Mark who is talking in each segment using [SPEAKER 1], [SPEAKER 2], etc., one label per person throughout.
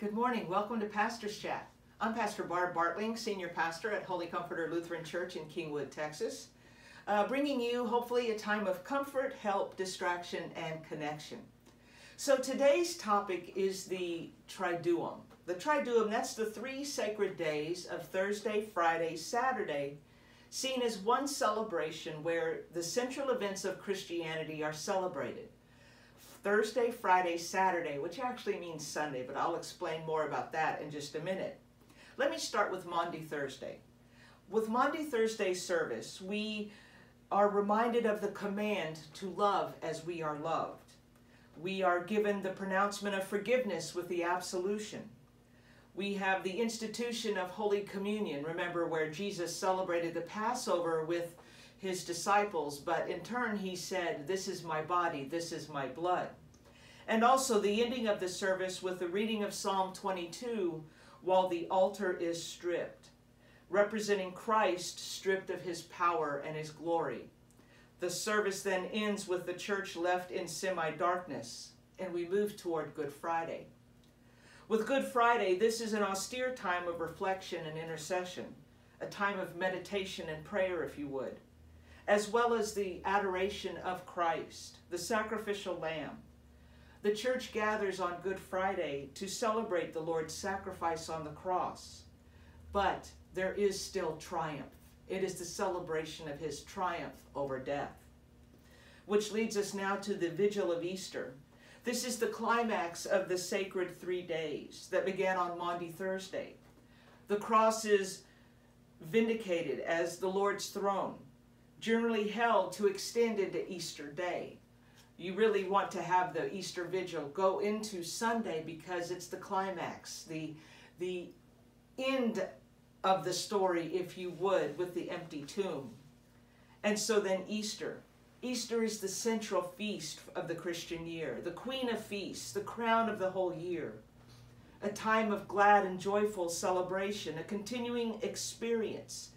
[SPEAKER 1] Good morning. Welcome to Pastor's Chat. I'm Pastor Barb Bartling, Senior Pastor at Holy Comforter Lutheran Church in Kingwood, Texas, uh, bringing you hopefully a time of comfort, help, distraction, and connection. So today's topic is the Triduum. The Triduum, that's the three sacred days of Thursday, Friday, Saturday, seen as one celebration where the central events of Christianity are celebrated. Thursday, Friday, Saturday, which actually means Sunday, but I'll explain more about that in just a minute. Let me start with Maundy Thursday. With Maundy Thursday service, we are reminded of the command to love as we are loved. We are given the pronouncement of forgiveness with the absolution. We have the institution of Holy Communion, remember where Jesus celebrated the Passover with his disciples, but in turn he said, This is my body, this is my blood. And also the ending of the service with the reading of Psalm 22 while the altar is stripped, representing Christ stripped of his power and his glory. The service then ends with the church left in semi darkness, and we move toward Good Friday. With Good Friday, this is an austere time of reflection and intercession, a time of meditation and prayer, if you would as well as the adoration of Christ, the sacrificial lamb. The church gathers on Good Friday to celebrate the Lord's sacrifice on the cross, but there is still triumph. It is the celebration of his triumph over death. Which leads us now to the vigil of Easter. This is the climax of the sacred three days that began on Maundy Thursday. The cross is vindicated as the Lord's throne generally held to extend into Easter Day. You really want to have the Easter Vigil go into Sunday because it's the climax, the, the end of the story, if you would, with the empty tomb. And so then Easter. Easter is the central feast of the Christian year, the queen of feasts, the crown of the whole year. A time of glad and joyful celebration, a continuing experience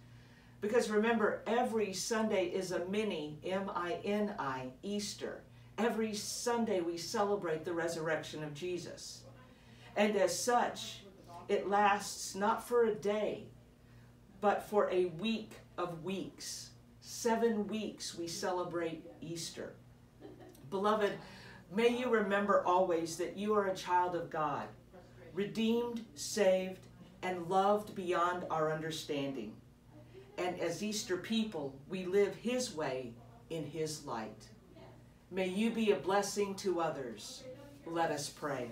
[SPEAKER 1] because remember, every Sunday is a mini, M-I-N-I, Easter. Every Sunday we celebrate the resurrection of Jesus. And as such, it lasts not for a day, but for a week of weeks. Seven weeks we celebrate Easter. Beloved, may you remember always that you are a child of God, redeemed, saved, and loved beyond our understanding. And as Easter people, we live His way in His light. May you be a blessing to others. Let us pray.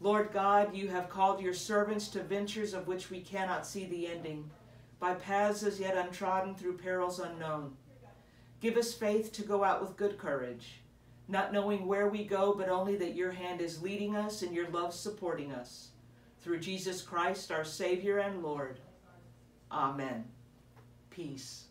[SPEAKER 1] Lord God, you have called your servants to ventures of which we cannot see the ending, by paths as yet untrodden through perils unknown. Give us faith to go out with good courage, not knowing where we go, but only that your hand is leading us and your love supporting us. Through Jesus Christ, our Savior and Lord. Amen peace.